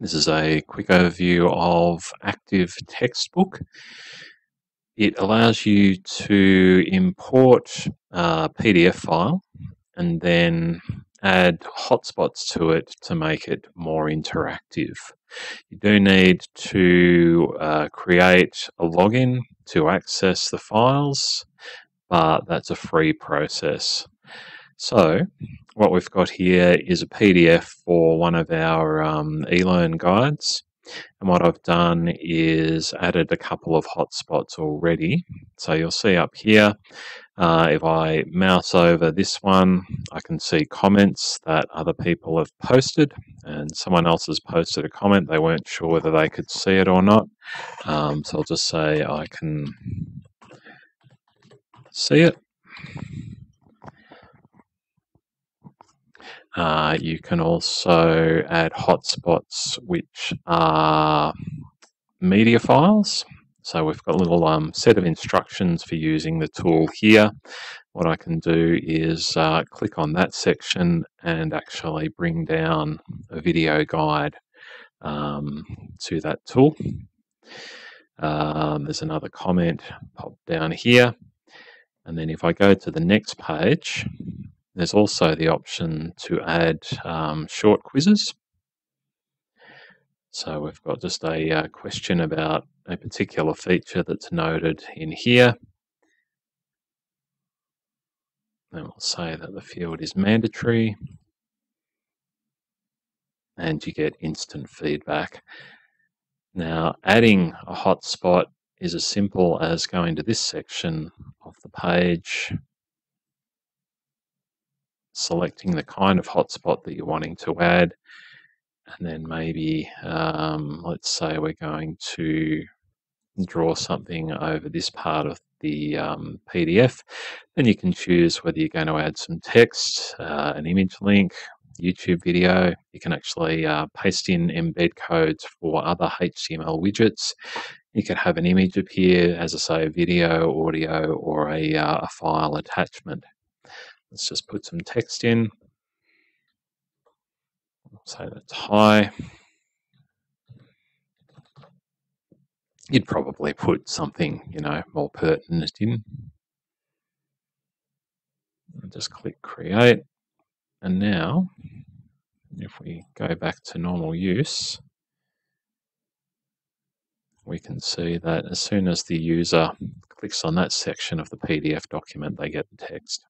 This is a quick overview of Active Textbook. It allows you to import a PDF file and then add hotspots to it to make it more interactive. You do need to uh, create a login to access the files, but that's a free process. So what we've got here is a PDF for one of our um, eLearn guides. And what I've done is added a couple of hotspots already. So you'll see up here, uh, if I mouse over this one, I can see comments that other people have posted and someone else has posted a comment. They weren't sure whether they could see it or not. Um, so I'll just say I can see it. Uh, you can also add hotspots, which are media files. So we've got a little um, set of instructions for using the tool here. What I can do is uh, click on that section and actually bring down a video guide um, to that tool. Um, there's another comment pop down here. And then if I go to the next page, there's also the option to add um, short quizzes. So we've got just a uh, question about a particular feature that's noted in here. And we'll say that the field is mandatory. And you get instant feedback. Now, adding a hotspot is as simple as going to this section of the page selecting the kind of hotspot that you're wanting to add. And then maybe, um, let's say we're going to draw something over this part of the um, PDF. Then you can choose whether you're going to add some text, uh, an image link, YouTube video. You can actually uh, paste in embed codes for other HTML widgets. You can have an image appear, as I say, a video, audio, or a, uh, a file attachment. Let's just put some text in. Say that's hi. You'd probably put something, you know, more pertinent in. And just click create. And now, if we go back to normal use, we can see that as soon as the user clicks on that section of the PDF document, they get the text.